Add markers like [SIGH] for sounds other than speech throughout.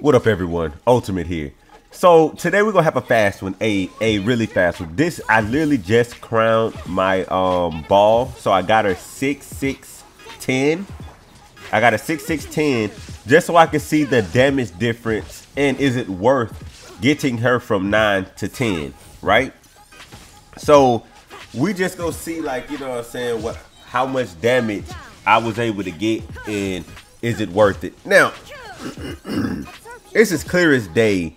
What up, everyone? Ultimate here. So today we're gonna have a fast one, a a really fast one. This I literally just crowned my um Baal, so I got her six six ten. I got a six six ten just so I can see the damage difference and is it worth getting her from nine to ten, right? So we just go see like you know what I'm saying what how much damage I was able to get and is it worth it? Now it's as clear as day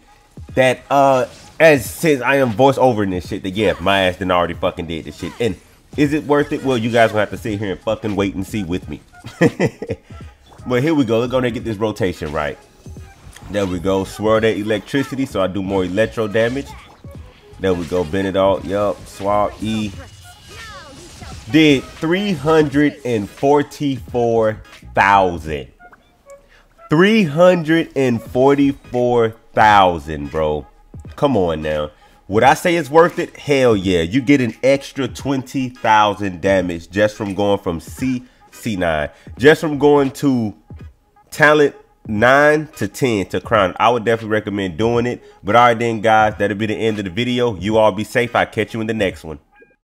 that uh as since I am voice over this shit that yeah my ass done already fucking did this shit and is it worth it? Well you guys gonna have to sit here and fucking wait and see with me. [LAUGHS] but here we go. Let's go and get this rotation right. There we go. Swirl that electricity so I do more electro damage. There we go. Bend it all. Yup. Swap E. Did 344,000. 344,000, bro. Come on now. Would I say it's worth it? Hell yeah. You get an extra 20,000 damage just from going from C, C9. Just from going to talent 9 to 10 to crown. I would definitely recommend doing it. But all right then, guys, that'll be the end of the video. You all be safe. I'll catch you in the next one.